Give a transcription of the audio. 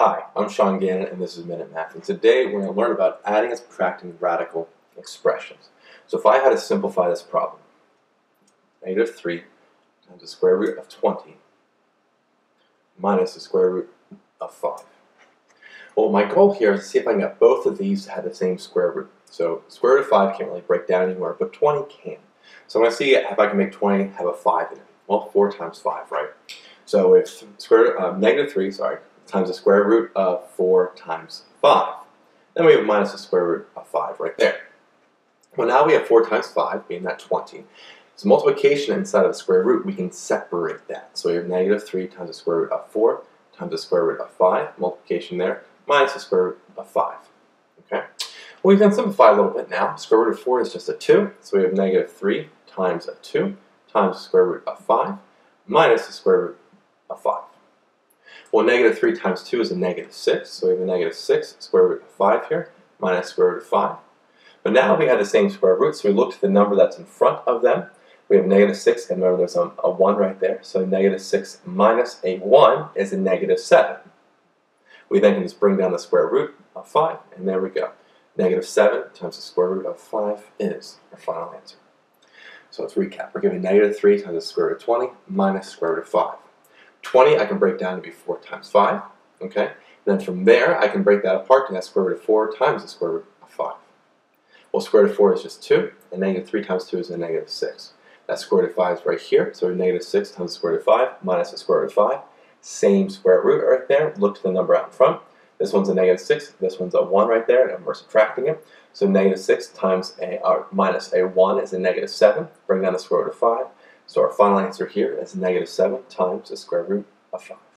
Hi, I'm Sean Gannon and this is Minute Math and today we're going to learn about adding and subtracting radical expressions. So if I had to simplify this problem, negative 3 times the square root of 20 minus the square root of 5. Well, my goal here is to see if I can get both of these to have the same square root. So square root of 5 can't really break down anywhere, but 20 can. So I'm going to see if I can make 20 have a 5 in it. Well, 4 times 5, right? So if square uh, negative 3, sorry, times the square root of 4 times 5. Then we have minus the square root of 5 right there. Well, now we have 4 times 5, being that 20. So multiplication inside of the square root, we can separate that. So we have negative 3 times the square root of 4 times the square root of 5, multiplication there, minus the square root of 5. Okay? Well, we can simplify a little bit now. Square root of 4 is just a 2, so we have negative 3 times a 2 times the square root of 5 minus the square root of 5. Well, negative 3 times 2 is a negative 6, so we have a negative 6 square root of 5 here, minus square root of 5. But now we have the same square root, so we look to the number that's in front of them. We have negative 6, and remember there's a, a 1 right there, so negative 6 minus a 1 is a negative 7. We then can just bring down the square root of 5, and there we go. Negative 7 times the square root of 5 is our final answer. So let's recap. We're given negative 3 times the square root of 20 minus square root of 5. 20 I can break down to be 4 times 5. Okay? Then from there, I can break that apart to that square root of 4 times the square root of 5. Well, square root of 4 is just 2, and negative 3 times 2 is a negative 6. That square root of 5 is right here, so negative 6 times the square root of 5 minus the square root of 5. Same square root right there. Look to the number out in front. This one's a negative 6, this one's a 1 right there, and we're subtracting it. So negative 6 times a, minus a 1 is a negative 7. Bring down the square root of 5. So our final answer here is negative 7 times the square root of 5.